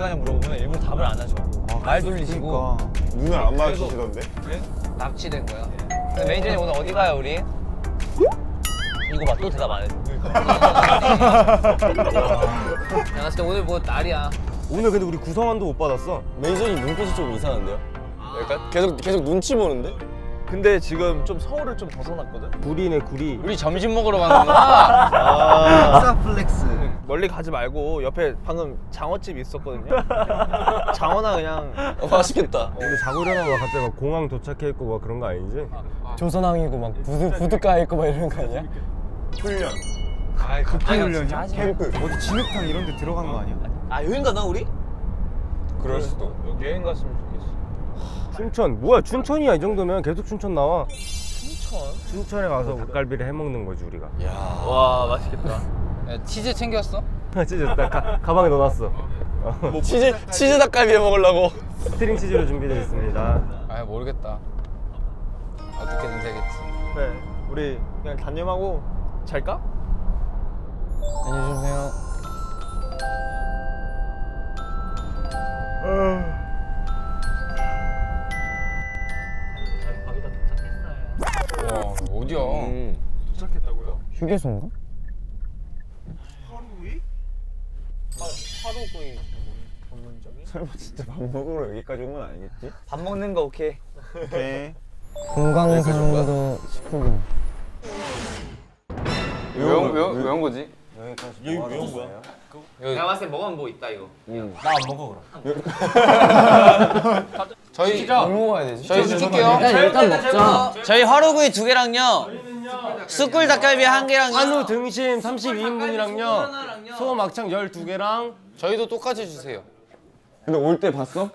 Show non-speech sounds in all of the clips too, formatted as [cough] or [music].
어디 가냐 물어보면 일부러 답을 안 하셔 말 돌리시고 눈을 안 마주치시던데? 납치된 거야 근데 매니저님 오늘 어디 가요 우리? 이거 봐 또 대답 안 해. 내가 봤을 때 오늘 뭐 날이야. 오늘 근데 우리 구성원도 못 받았어. 매니저님 눈빛이 좀 이상한데요? 약간 계속 계속 눈치 보는데? 근데 지금 좀 서울을 좀 벗어났거든. 구리네 구리. 우리 점심 먹으러 가는구나. [laughs] 사플렉스. 멀리 가지 말고 옆에 방금 장어집 있었거든요. [laughs] 장어나 그냥 어, 맛있겠다. 근데 자고 일어나면 갑자기 막 공항 도착해 있고 막 그런 거 아니지? 조선항이고 막 부두 부두가 있고 막 이런 거 아니야? 훈련, 아이, 갑자기 훈련이야? 캠프. 어디 진흙탕 이런 데 들어간 거 아니야? 아 여행 가나 우리? 그럴 수도. 여행 갔으면 좋겠어. 춘천 뭐야 춘천이야 이 정도면 계속 춘천 나와. 춘천? 춘천에 가서 닭갈비를 해 먹는 거지 우리가. 와 맛있겠다. 야, 치즈 챙겼어? [laughs] 진짜 나 가, 가방에 넣어놨어. 어. 치즈 치즈 닭갈비 해 먹으려고. string 치즈로 준비되어 있습니다. 아 모르겠다. 어떻게든 되겠지. 그래 우리 그냥 단념하고 잘까? 안녕히 주세요. 휴게소인가? 하루이? 하루 거의 전문적인? 설마 진짜 밥 먹으러 여기까지 온 건 아니겠지? 밥 먹는 거 오케이. 오케이. 금강산도 식후경. 왜온 왜, 왜 온 거지? 여기 왜 온 거야? 내가 봤을 때 먹으면 뭐 있다 이거. 나안 먹어 그럼. 저희 뭐 먹어야 되지? 저희 시킬게요. 일단 먹자. 저희 화로구이 두 개랑요. 숯불 닭갈비 한 개랑요. 한우 등심 32인분이랑요. 소 막창 12개랑 저희도 똑같이 주세요. 근데 올 때 봤어?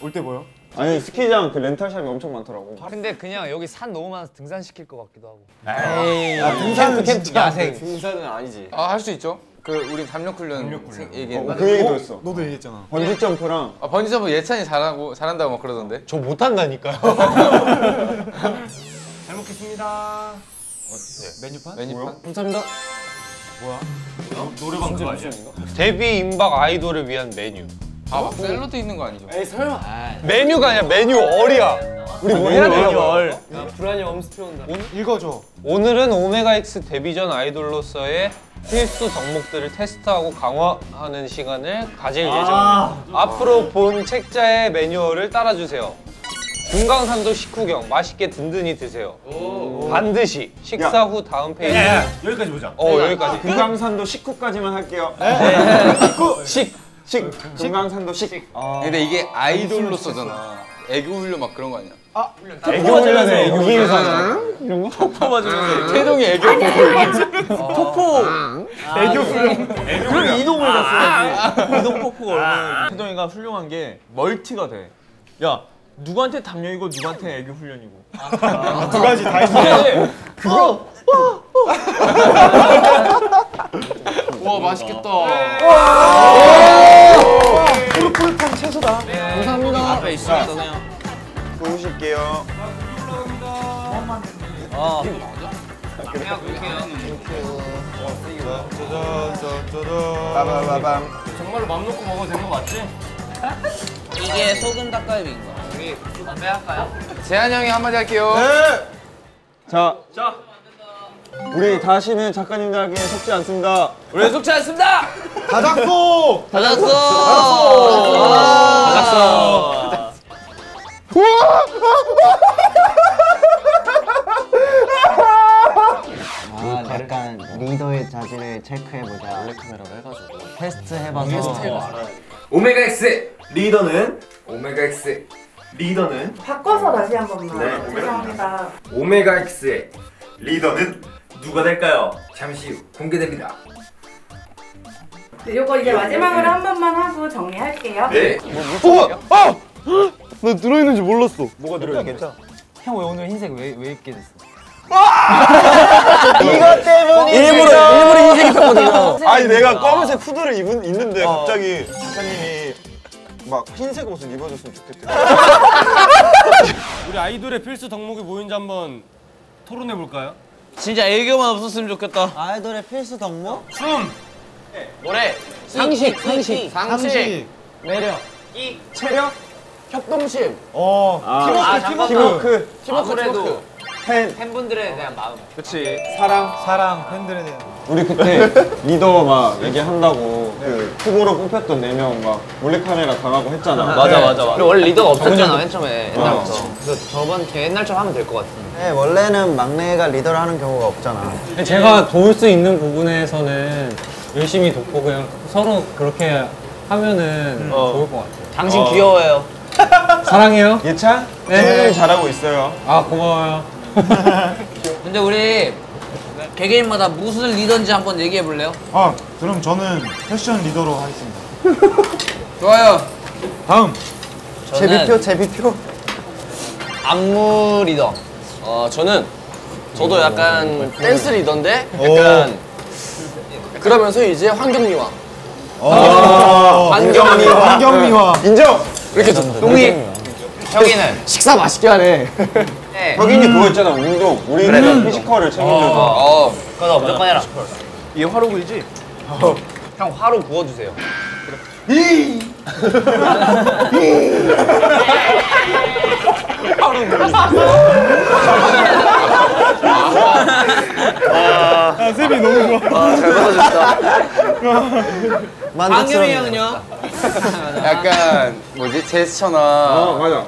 올 때 뭐요? 아니 스키장 그 렌탈샵이 엄청 많더라고. 근데 그냥 여기 산 너무 많아서 등산 시킬 것 같기도 하고. 에이. 아, 등산은 캠프 야생. 등산은 아니지. 아 할 수 있죠. 그 우리 담력 훈련 얘기. 어, 그 얘기 들었어. 너도 얘기했잖아. 번지 점프랑 아 번지 점프 예찬이 잘하고 잘한다고 막 그러던데. 저 못한다니까요. [laughs] 잘 먹겠습니다. 메뉴판? 메뉴판. 감사합니다. 노래방 그거 아니야? 데뷔 임박 아이돌을 위한 메뉴. 아막 샐러드 있는 거 아니죠? 에이 설마. 메뉴가 아니라 매뉴얼이야. 우리 뭐 해야 얼. 불안이 엄습해 온다. 읽어줘. 오늘은 오메가 X 데뷔 전 아이돌로서의 필수 덕목들을 테스트하고 강화하는 시간을 가질 예정입니다. 앞으로 본 책자의 매뉴얼을 따라주세요. 금강산도 식후경 맛있게 든든히 드세요. 반드시 식사 후 다음 페이지. 여기까지 보자. 어 여기까지. 금강산도 식후까지만 할게요. 식. 식. 금강산도 식. 근데 이게 아이돌로서잖아. 애교 훈련 막 그런 거 아니야? 애교 훈련에 유기인산 이런 거? 태동이 애교 보고 애교 훈련. 그럼 이동을 갔어야지. 이동 폭포가 얼마나. 태동이가 훌륭한 게 멀티가 돼. 야 누구한테 담력이고 누구한테 애교 훈련이고. 두 가지 다 했어. [laughs] 와 맛있겠다. 푸릇푸릇한 채소다. 앞에 있으니까 그냥. 구우실게요. 어. 빠바바밤. 정말로 맘 놓고 먹어도 되는 거 맞지? 이게 소금 닭갈비인가? 우리 담배 할까요? 재한 형이 한마디 할게요. 자. 우리 다시는 작가님들에게 속지 않습니다. 우리 속지 않습니다. 다작소. 받았어. 다작소. 아, 약간 리더의 자질을 체크해보자. 원래 카메라로 해가지고. 테스트 해봐서. 오메가 리더는 바꿔서 다시 한 번만. 네, 죄송합니다. 오메가 X의 리더는 누가 될까요? 잠시 후 공개됩니다. 네, 요거 이제 마지막으로 한 번만 하고 정리할게요. 네. 나 들어있는지 몰랐어. 뭐가 들어있는 괜찮아. 형 왜 오늘 흰색 왜 왜 입게 됐어? [laughs] 이것 때문에 일부러 일부러 흰색 입혔거든요. 아니 내가 검은색 후드를 입은, 입는데 갑자기 작가님이 막 흰색 옷을 입어줬으면 좋겠대. [laughs] 우리 아이돌의 필수 덕목이 뭐인지 한번 토론해 볼까요? 진짜 애교만 없었으면 좋겠다. 아이돌의 필수 덕목? 뭐래? 상식, 상식. 상식. 매력. 이 체력. 협동심. 어. 아, 팀워크. 팀워크, 팀워크. 팬분들에 대한 마음. 그치. 사랑. 사랑 팬들에 대한. 우리 그때 리더 막 얘기한다고 그 후보로 뽑혔던 네 명 막 몰래카메라 당하고 했잖아. 맞아, 맞아, 맞아. 그리고 원래 리더가 없었잖아 맨 처음에 옛날부터. 그래서 저번 옛날처럼 하면 될 것 같아. 네, 원래는 막내가 리더를 하는 경우가 없잖아. 제가 도울 수 있는 부분에서는 열심히 돕고 그냥 서로 그렇게 하면은 좋을 것 같아요. 당신 귀여워요. [laughs] 사랑해요. 예찬? 네. 충분히 잘하고 있어요. 아 고마워요. 근데 우리 개개인마다 무슨 리더인지 한번 얘기해 볼래요? 아 그럼 저는 패션 리더로 하겠습니다. [laughs] 좋아요. 다음. 제비표, 제비표. 안무 리더. 어 저는 저도 약간 댄스 리더인데 약간 그러면서 이제 환경미화. 환경미화. 환경미화. 인정. 이렇게 똥이 혁이는 식사 맛있게 하네. 네. 혁인이 그거 있잖아 운동. 우리는 physical을 챙기는 거. 어 그거 무조건 해라. 얘 화로구이지? 형 화로 구워주세요. 강겸이 형은요? [laughs] 약간 뭐지 제스처나 어 맞아.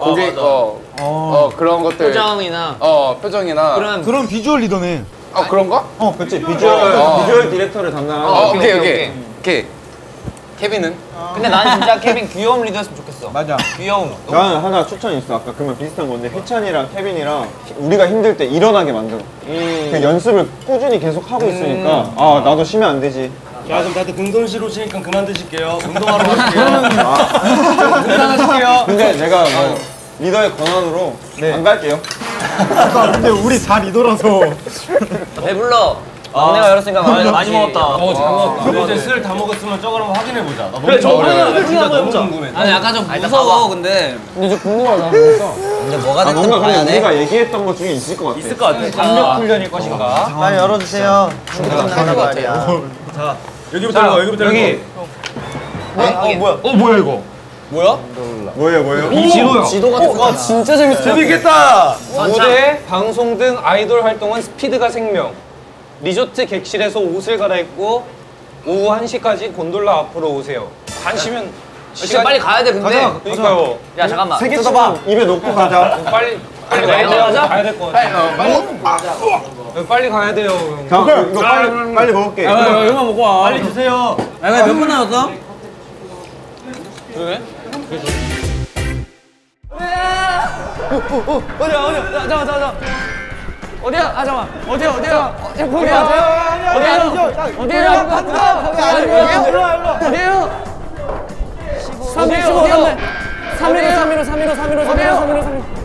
고개 어, 어 그런 것들 표정이나 어 표정이나 그런 그럼 비주얼 리더네. 어 그런 거? 어 그치 비주얼 어. 비주얼 디렉터를 담당하는. 어, 오케이 오케이, 오케이 오케이. 오케이 케빈은? 근데 나는 진짜 케빈 귀여움 리더였으면 좋겠어. 맞아. 귀여움. 나는 하나 추천 있어. 아까 그러면 비슷한 건데 해찬이랑 케빈이랑 우리가 힘들 때 일어나게 만들어. 그 연습을 꾸준히 계속 하고 있으니까 아 나도 쉬면 안 되지. 자 그럼 다들 근손실 오시니까 그만 드실게요. 운동하러 가실게요. 아. 근데 내가 뭐 리더의 권한으로 안 갈게요. 아, 근데 우리 다 리더라서. 배불러. 막내가 열었으니까 많이, 많이 먹었다. 어, 잘 먹었다. 우리 이제 술다 먹었으면 저걸 한번 확인해 보자. 나 그래, 저거 궁금해. 하나 진짜 너무 해보자. 궁금해. 아니 약간 좀 무서워 근데. 근데 뭐가 아 됐든 뭔가 봐야 근데 돼. 우리가 얘기했던 것 중에 있을 것 같아. 있을 것 같아. 강력 훈련일 것인가? 빨리 열어주세요. 충분한 말이야. 여기부터 읽어, 여기부터 읽어. 어 뭐야? 어, 뭐야, 이거? 뭐예요 뭐예요? 지도야. 지도 같은 거. 진짜 재밌어. 재밌겠다! 무대, 방송 등 아이돌 활동은 스피드가 생명. 리조트 객실에서 옷을 갈아입고 오후 1시까지 곤돌라 앞으로 오세요. 반시면 진짜 빨리 가야 돼 근데. 그러니까요. 야 잠깐만. 세개 뜯어봐. 입에 넣고 가자. 빨리 빨리 가야 돼, 가자. 가야 될 것 같아. 빨리 가야 돼요. 형. 자 이거 빨리 빨리 먹을게. 이거만 먹고 와. 빨리 주세요. 야 몇분 남았어? 어디야, 어디야? 자, 잠깐, 잠깐. 어디야? 아, 잠깐. 어디야, 어디야? 어, 거기야. 어디야? 어디야? 어디야? 거기 아니야. 일로 와, 일로 와. 어디에요? 315, 315, 315, 315,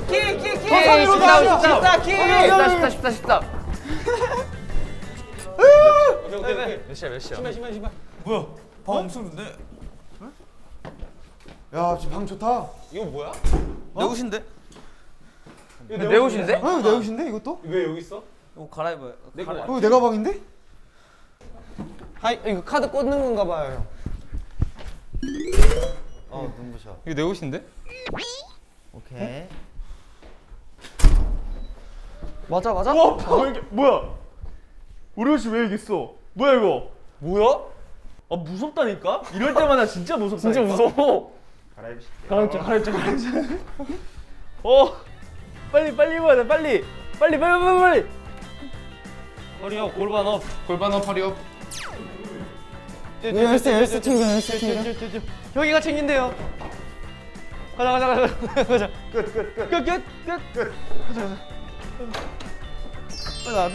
315, 315, 315. 키, 키, 키. 315, 315. 쉽다, 키. 쉽다, 쉽다, 쉽다, 쉽다. 몇 시야, 몇 시야? 신발, 신발, 신발. 뭐야? 방 엄청 좋네. 야, 지금 방 좋다. 내 옷인데? 내 옷인데? 어, 내 옷인데 이것도? 옷 갈아입어요. 이거 내 가 방인데? 아 이거 카드 꽂는 건가 봐요. 어, 눈부셔. 이거 내 옷인데? 오케이. 맞아 맞아? 어, 어, 이게 뭐야? 우리 옷이 왜 여기 있어? 뭐야 이거? 뭐야? 아 무섭다니까? 이럴 때마다 진짜 무섭다니까. 진짜 무서워. 갈아입자, 갈아입자, 갈아입자. 어, 빨리 빨리 입어야 돼, 빨리, 빨리, 빨리, 빨리, 빨리. Hurry up, 골반 up. 골반 up hurry up 열쇠 열쇠 챙겨 열쇠 챙겨. 여기가 챙긴대요. 가자, 가자, 가자, 가자. 끝, 끝, 끝, 끝, 끝, 끝, 끝. 가자, 가자. 빨리 나와.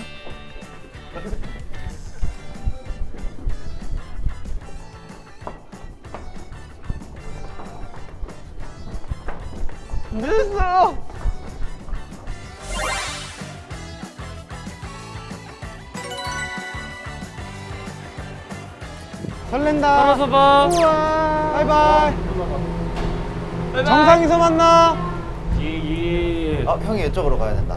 늦었어요. 설렌다. 알아서 봐. 바이바이. 정상에서 만나. 어, 형이 이쪽으로 가야 된다.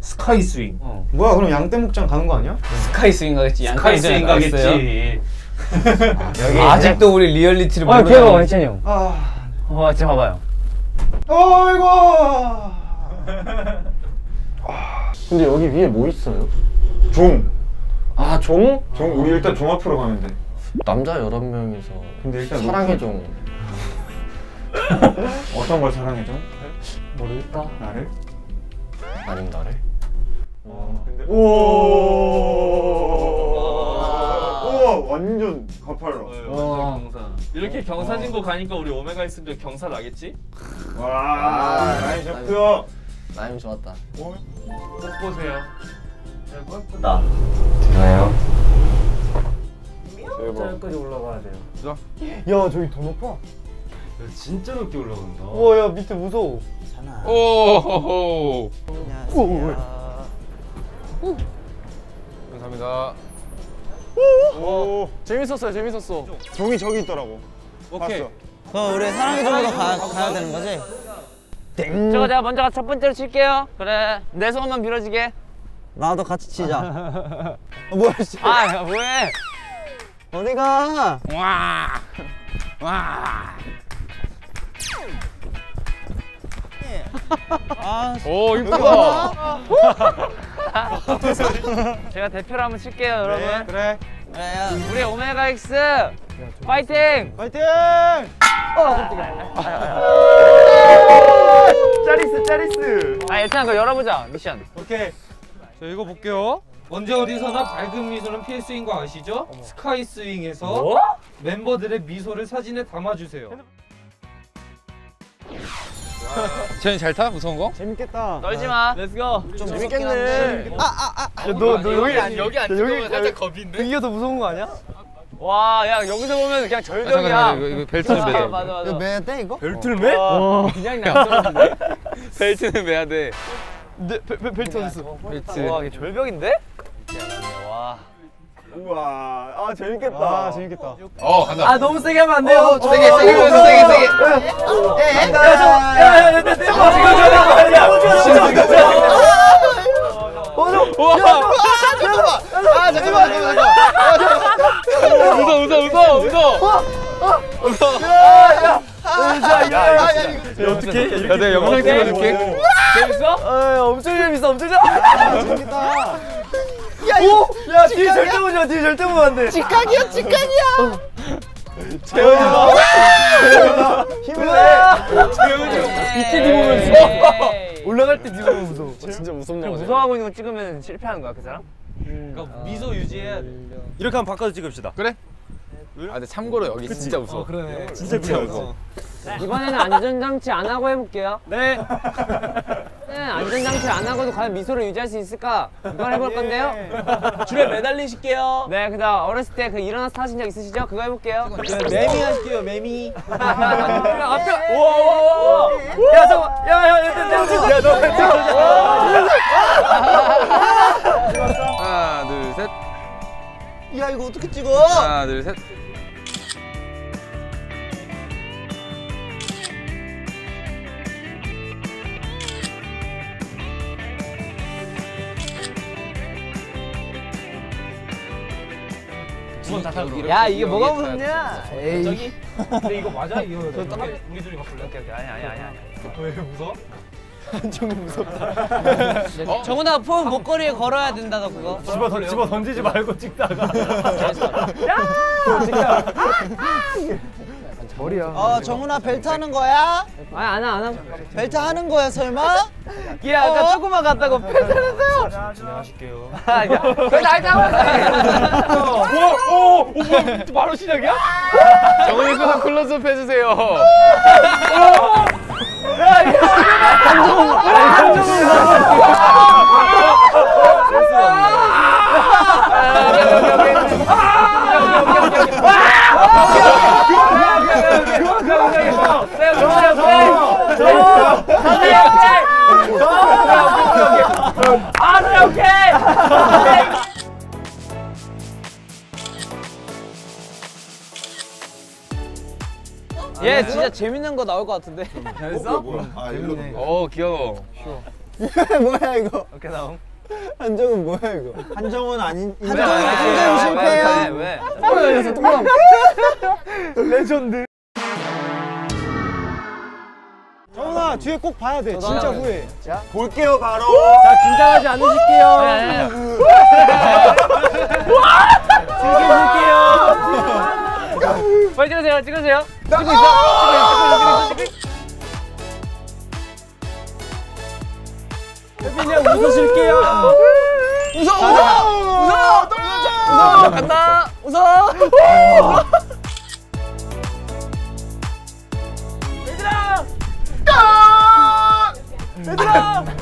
Sky Swing. 뭐야 그럼 양떼 목장 가는 거 아니야? Sky Swing 가겠지. Sky Swing 가겠지. [laughs] 아직도 우리 리얼리티를 아, 모르는. 걔가 원찬이 형. 아 와, 진짜 봐봐요. 어이구 근데 여기 위에 뭐 있어요? 종. 아 종? 종 우리 일단 종 앞으로 가면 돼. 남자 11명이서 근데 일단 사랑의 종. [laughs] 어떤 걸 사랑해줘? 모르겠다. 나를? 아님 나를? 근데 우와 우와 완전 가팔라. 이렇게 경사진 거 가니까 우리 오메가 있으면 경사 나겠지? 와 라인 좋고요. 라임 좋았다. 꼭 보세요. 예쁘다. 좋아요. 저기까지 올라가야 돼요. 야 저기 더 높아 진짜 높게 올라간다. 우와 야 밑에 무서워 오호 호. 감사합니다. 오 재밌었어요, 재밌었어. 종이 저기 있더라고. 오케이. 봤어. 그럼 우리 사랑의 종으로 가, 가야 되는 거지? 저거 내가 먼저 첫 번째로 칠게요. 그래. 내 소원만 빌어지게. 나도 같이 치자 어, [laughs] 뭐야 씨 아, 야, 뭐해? 어디 가 와. 와. 아 오 이쁘다. [laughs] 제가 대표로 한번 칠게요, 여러분. 그래 그래 야 우리 오메가 X 파이팅! 파이팅 짜리스, 짜리스. 아, 예찬아, 그거 열어보자. 미션. 오케이 자 이거 볼게요. 언제 어디서나 밝은 미소는 필수인 거 아시죠? Sky Swing에서 멤버들의 미소를 사진에 담아주세요. 쟤는 잘 타? 무서운 거? 재밌겠다 떨지 마. Let's go. 좀 재밌겠네 너, 너 여기 여기 안 찍으면 살짝 겁인데? 이게 더 무서운 거 아니야? 와, 야, 여기서 보면 그냥 아, 절벽이야. 잠깐 이거, 이거 벨트는 아, 매야 돼. 맞아, 맞아. 이거 매야 돼 이거? 벨트를 매? 그냥 나 [laughs] 벨트는 매야 돼. 네, 벨, 벨, 벨트 어딨어? 벨트. 와, 이게 절벽인데? 와. 우와 아 재밌겠다. 아 재밌겠다 어 간다. 너무 세게 하면 안 돼요. 세게 세게 세게 세게. 아 잠깐만 잠깐만 웃어 웃어 웃어 웃어. 어떻게? 야 내가 영상 찍어줄게. 재밌어? 엄청 재밌어 엄청 재밌어 재밌다 오! 야 뒤에 절대 보지 마 뒤에 절대 보면 안 돼 직각이야 직각이야 재현이가 힘을 내 밑에 뒤 보면 무서워 올라갈 때 뒤 보면 무서워 진짜 무섭냐 무서워하고 있는 거 찍으면 실패하는 거야, 그 사람? 그러니까 미소 유지해야 돼. 이렇게 한번 바꿔서 찍읍시다. 그래? 아 근데 참고로 여기 진짜 무서워. 그러네. 진짜 무서워. 이번에는 안전장치 안 하고 해볼게요. 네. [laughs] 네, 안전장치 안 하고도 과연 미소를 유지할 수 있을까? 이걸 해볼 건데요. 줄에 매달리실게요. 네, 그다음 어렸을 때 그 일어나서 타신 적 있으시죠? 그거 해볼게요. 매미 하실게요, 매미. 그냥 앞에 우와, 우와, 우와. 야, 잠깐. 야, 야, 야, 야, 야, 야, 너 벨트 하나 둘 셋. 야 이거 어떻게 찍어? 하나 둘 셋. 야 이게 뭐가 무섭냐? 저기? 근데 이거 맞아? 이거 우리 우리 둘이 바꿀래? 오케이 오케이. 아니 아니 아니 아니. 왜 무서워? [laughs] 정훈아 폰 목걸이에 걸어야 된다 너 그거. 집어, 던, 집어 던지지 말고 찍다가. [laughs] 어 정훈아 벨트 하는 거야? 아니 안 하 안 하. 벨트 하는 거야 설마? 얘 아까 조금만 갔다고 펜타는데요. 진행하실게요. 야, 그거 날 잡았어. 오, 오, 오, 뭐야? 또 바로 시작이야? 정훈이 그거 클로즈업 해주세요. 야, 얘 진짜 재밌는 거 나올 것 같은데. 잘했어? 아 일로 어 귀여워. 뭐야 이거? 이렇게 나옴. 한정은 뭐야 이거? 한정은 아닌 한정은 한정 실패야. 왜? 레전드. 뒤에 꼭 봐야 돼. 진짜 후회. 볼게요 바로 자 긴장하지 않으실게요. 즐기실게요. 빨리 찍으세요. 찍으세요. 찍고 있어. 찍고 있어. 찍고 있어. 혜빈이 형 웃으실게요. 웃어 웃어 웃어 웃어 간다 웃어.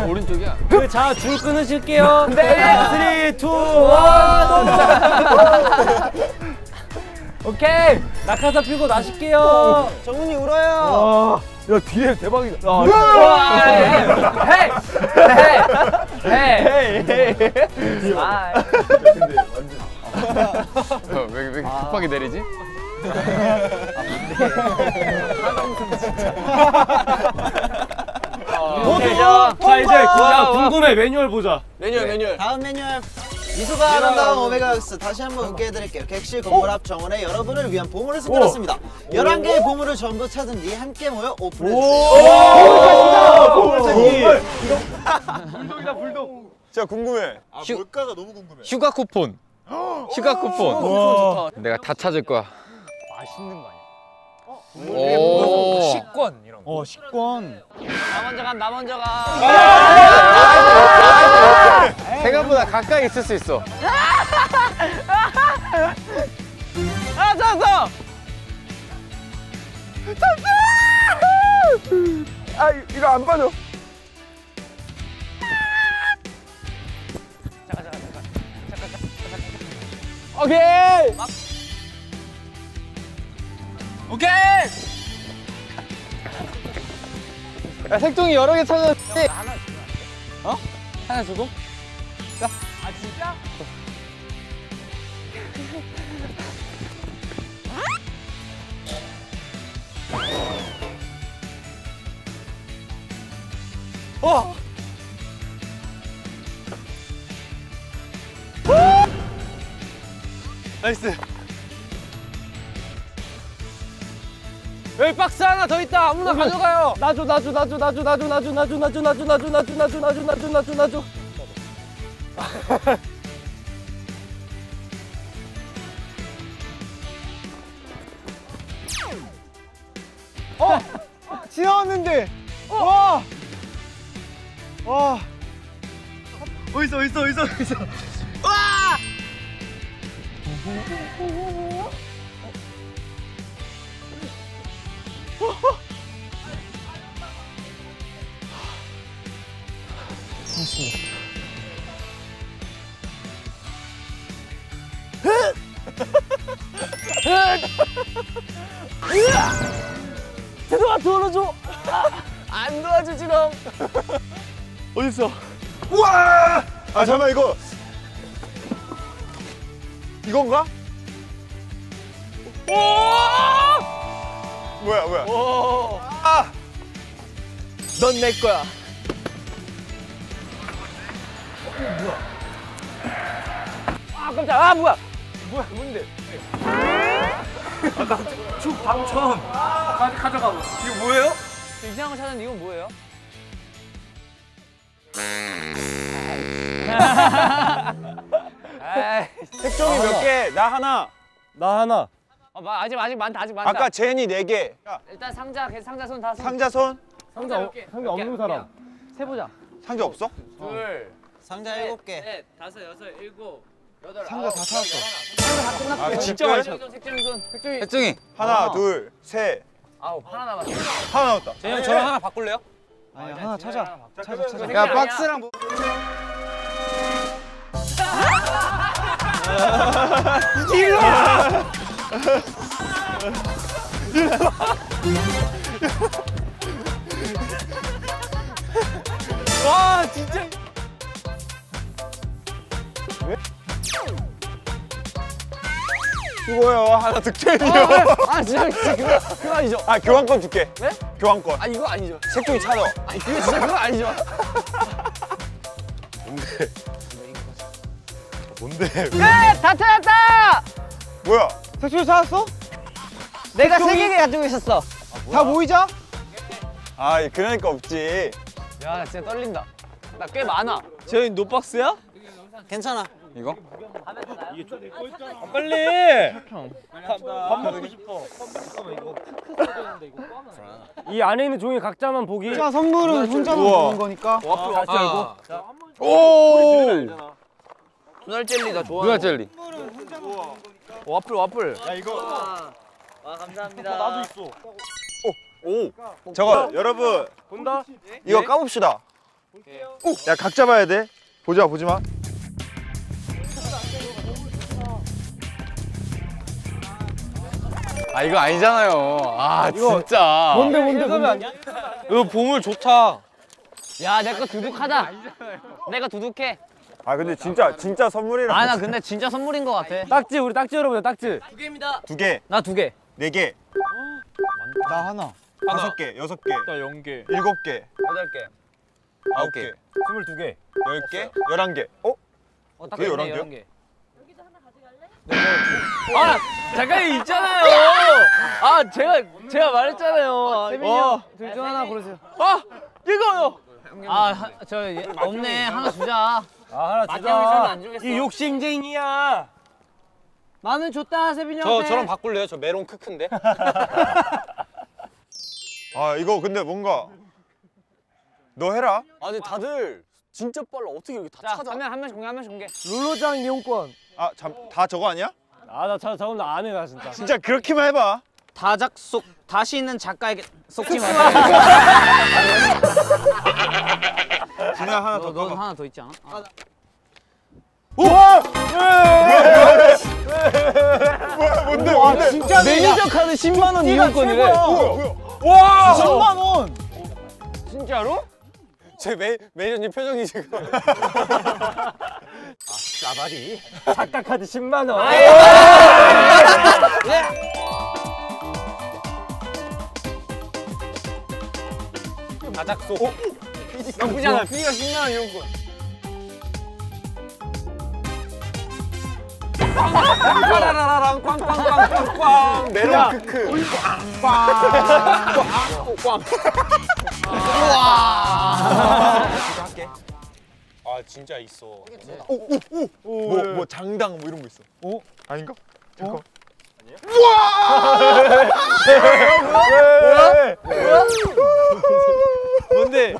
오른쪽이야. 그 자 줄 끊으실게요. 네. 3, 2, 1. 오케이. 낙하산 피고 나실게요. 정훈이 울어요. 와. 야 뒤에 대박이다. 아, 와, Hey hey hey hey. 아. 어, 왜, 왜 이렇게 급하게 내리지? 오 케이. 자 이제 야, 궁금해 매뉴얼 보자. 매뉴얼 매뉴얼. 다음 매뉴얼. 미소가 아름다운 오메가 X 다시 한번 공개해드릴게요. 객실 건물 앞 정원에 여러분을 위한 보물을 숨겨놨습니다. 11개의 보물을 전부 찾은 뒤 함께 모여 오픈해주세요. 보물 찾기. 불독이다 불독. 진짜 궁금해. 아 휴- 뭘까가 너무 궁금해. 휴가 쿠폰. 휴가 쿠폰. 와. 내가 다 찾을 거야. 맛있는 거 아니야? 오. 식권 이런 거. 어 식권. 나 먼저 가. 나 먼저 가. 생각보다 가까이 있을 수 있어. 아 찾았어. 아 이거 안 빠져. 오케이. 오케이. 야, 색종이 여러 개 찾았지? 하나 주면 안 돼? 어? 하나 주고? 아 진짜? Nice. 여기 박스 하나 더 있다. 아무나 가져가요. 나줘 나줘 나줘 나줘 나줘 나줘 나줘 나줘 나줘 나줘 나줘 나줘 나줘 나줘 나줘 대동아 도와줘. 안 도와주지 너. 어딨어? 우와 아 잠깐만 이거 이건가? 뭐야 뭐야 아넌 내 거야. 아 깜짝. 아 뭐야? 뭐야 뭔데? 축 당첨. 가 가져가 봐. 이거 뭐예요? 이상한 거 찾았는데 이건 뭐예요? [laughs] 색종이 몇 개? 나 하나 나 하나. 어, 마- 아직 아직 많다 아직 많다. 아까 제니 네 개 일단 상자 걔 상자 손 다. 손. 상자 손? 상자 어, 상자 없는 사람. 세 보자. 상자 없어? 둘, 상자 7개 넷, 다섯, 여섯, 일곱, 상자 다 찾았어 끝났어. 아 진짜 많이 찾았어 색종이 색종이. 하나 둘 셋 아우 하나 남았어. 하나 남았다 재영 저랑 하나 바꿀래요? 아니 하나 찾아 찾아 찾아. 야, 박스랑 뭐- 와 진짜. 수고요. 하나 득템이요. 아 진짜 진짜 그거 그거 아니죠? 아 교환권 줄게. 네? 교환권. 아 이거 아니죠? 색종이 찾아. 아니 그거 진짜 그거 아니죠? 뭔데? 네, 다 찾았다. 뭐야? 색출 찾았어? 내가 세 개 가지고 있었어. 다 모이자. 아 그러니까 없지. 야, 나 진짜 떨린다. 나 꽤 많아. 저희 노박스야? 괜찮아. 이거? 빨리. 밥 먹고 싶어. 이 안에 있는 종이 각자만 보기. 자 선물은 혼자만. 보는 거니까. 와플 와플 아, 오. 분할 젤리 나 좋아. 누가 젤리? 와플 와플. 야 이거. 와 감사합니다. 나도 있어. 오. 저거 여러분 본다. 이거 까봅시다. 야 각자 봐야 돼. 보지 마 보지 마. 아 이거 아니잖아요. 아 진짜. 뭔데 뭔데 뭔데. 이거 보물 좋다. 야, 내 거 두둑하다. 내가 두둑해. 아 근데 진짜 진짜 선물이라. 아, 나 근데 진짜 선물인 것 같아. 딱지 우리 딱지 여러분 딱지. 두 개입니다. 두 개, 나 두 개. 네 개, 나 하나. 다섯 개, 여섯 개, 나 연계. 일곱 개, 여덟 개. 아홉 개, 스물두 개. 열 개, 열한 개. 어? 어, 딱 그게 됐네, 열한 열한 개. 아 잠깐 있잖아요. 아 제가 제가 말했잖아요. 세민이 형. 둘중 하나 고르세요. 아 이거요. 아, 하, 저 예, 없네. 하나 주자. 아 하나 주겠어. 이 욕심쟁이야. 나는 줬다, 세빈이 저 저랑 바꿀래요? 저 메론 크크인데. [laughs] 아 이거 근데 뭔가 너 해라. 아니 다들 진짜 빨라. 어떻게 이렇게 다 자, 찾아? 한 명, 한 명씩 공개, 한 명씩 공개. 룰로장 이용권. 아, 참, 다 저거 아니야? 아 나 저거 나안 해, 나 진짜. 진짜 그렇게만 해봐. 다작 속 다시 있는 작가에게 속지 마. 진아 [laughs] 하나 더 너, 너 넣어봐. 하나 더 있지 않아? 아, 우와! 뭐야, 뭔데, 뭔데? 진짜 매니저 카드 10만 원 이용권이래. 와! 10만 원. 진짜로? 제 매, 매니저님 표정이 지금. [laughs] 나발이. 작가 카드 10만 원. 다작소. 나쁘잖아. B가 10만 원 이용권. 빠라라라랑 꽝꽝꽝꽝꽝 메론 크크. 아 진짜 있어. 뭐, 뭐, 장당 뭐 이런 거 있어. 어? 아닌가? 잠깐. 뭔데?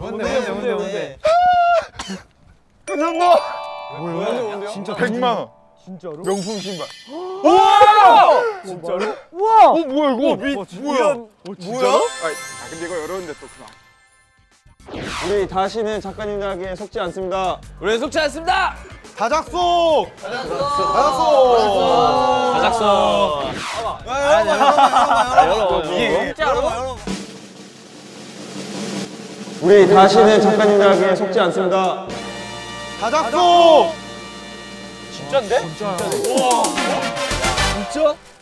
뭔데, 뭔데, 뭔데? 뭐야? 진짜 100만 원. 진짜로? 명품 신발. 진짜로? 우와! 어, 뭐야, 이거? 미, 뭐야? 어, 진짜로? 아, 아, 근데 이거 어려운데 또 그만. 우리 다시는 작가님들에게 속지 않습니다. 우리 속지 않습니다. 다작속! 다작속! 다작소. 진짜로? 우리 다시는 작가님들에게 속지 않습니다. 다작속! 진짜인데?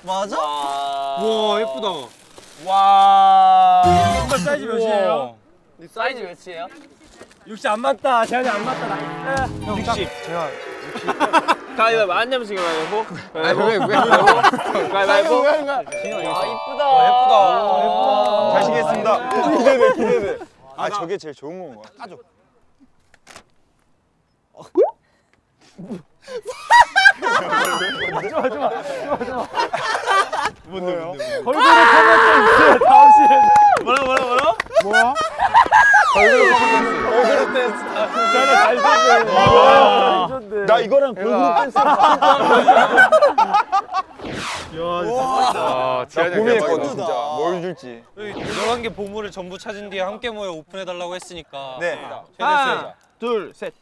맞아? 와 예쁘다. 와. 신발 사이즈 몇이에요? 사이즈 몇이에요? 60 안 맞다. 재현이 안 맞다. 나. 60. 제가 가위바위보 안 내면 지금 가위바위보. 아니 왜 왜? 가위바위보. 아, 이쁘다. 예쁘다. 자시겠습니다. 기대돼, 기대돼. 아, 저게 제일 좋은 건가? 까줘. 뭔데요? 걸그룹 커버트 있어요. 다음 시에. 뭐라 뭐라 뭐라? 뭐야? 걸그룹 댄스. 저는 잘 줬네. 와. 잘 줬네. 나 이거랑 걸그룹 댄스 아 지하철 고민했거든 진짜 뭘 줄지 11개 보물을 전부 찾은 뒤에 함께 모여 오픈해 달라고 했으니까 네 수혜자. 둘, 셋.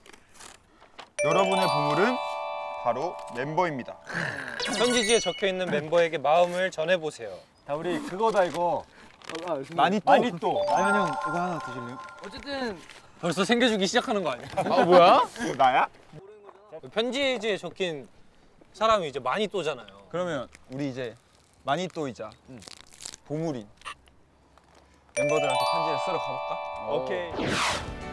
여러분의 보물은 바로 멤버입니다. [laughs] 편지지에 적혀 있는 멤버에게 마음을 전해 보세요. 자 우리 그거다 이거. 많이 또. 많이 또. 아현 형 이거 하나 드실래요? 어쨌든 벌써 챙겨주기 시작하는 거 아니야? 아 뭐야? [laughs] 나야? 편지지에 적힌 사람이 이제 많이 또잖아요. 그러면 우리 이제 많이 또이자 보물인 멤버들한테 편지를 쓰러 가볼까? 오케이.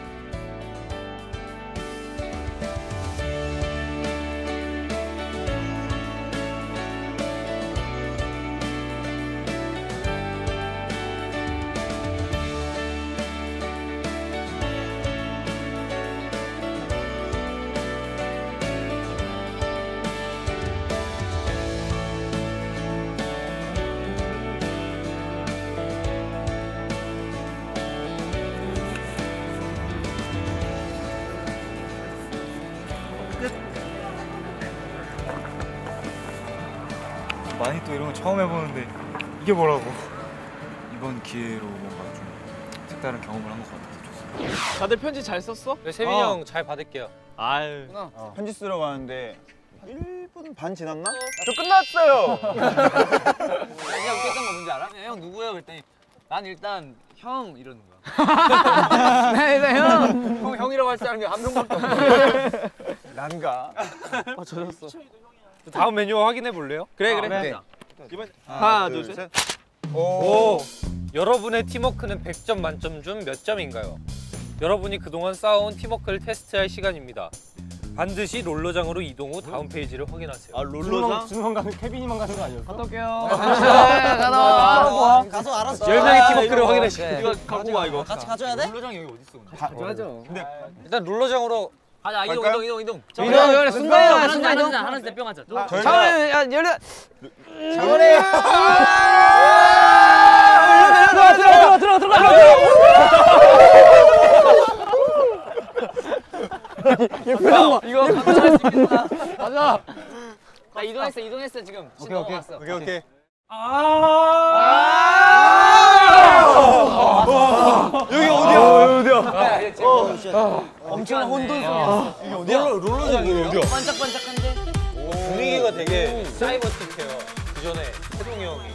많이 또 이런 거 처음 해보는데 이게 뭐라고 이번 기회로 뭔가 좀 색다른 경험을 한 것 같아서 좋습니다 다들 편지 잘 썼어? 네, 세민이 형잘 받을게요. 아유. 편지 쓰러 가는데 1분 반 지났나? 저 끝났어요. [laughs] [laughs] 내가 웃겼던 거 뭔지 알아? 형 누구예요? 그랬더니 난 일단 형 이러는 거야. 나 [laughs] 일단 형. 형 형이라고 할 사람이 한 명밖에 없어. 난가? 아 젖었어. 다음 메뉴 확인해 볼래요? 그래 아, 그래. 네. 이번 하나 둘 셋. 오. 여러분의 팀워크는 100점 만점 중 몇 점인가요? 여러분이 그동안 쌓아온 팀워크를 테스트할 시간입니다. 반드시 롤러장으로 이동 후 다음 페이지를 확인하세요. 아 롤러장? 준호만 가는 케빈이만 가는 거 아니었어? 갔다 올게요. 아, 가서 알았어. 열 명의 팀워크를 확인하시고 이거 갖고 가 이거. 같이 가져야 돼? 롤러장 여기 어디 있어? 가져가죠. 일단 롤러장으로 가자 이동 갈까요? 이동 이동 이동. 이동, 이동, 순간 이동, 순간 이동. 하나씩 대병 하자. 장훈이 야 열려. 장훈이. 들어가 들어가 들어가 들어가. 이거 이거 할수 있겠다. 맞아. 나 이동했어 이동했어 지금. 오케이 오케이. 오케이 오케이. 여기 어디야? 여기 어디야? 엄청 혼돈성이었어. 이게 어디야? 롤러장이에요. 반짝반짝한데. 분위기가 되게 사이버틱해요. 그 전에 태동이 형이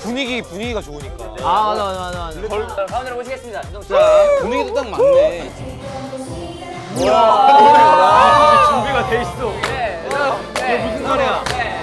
분위기 분위기가 좋으니까. 아 맞아 맞아. 가운데로 모시겠습니다. 씨. 분위기도 딱 맞네. 준비가 돼 있어. 네. 네, 무슨 소리야? 네,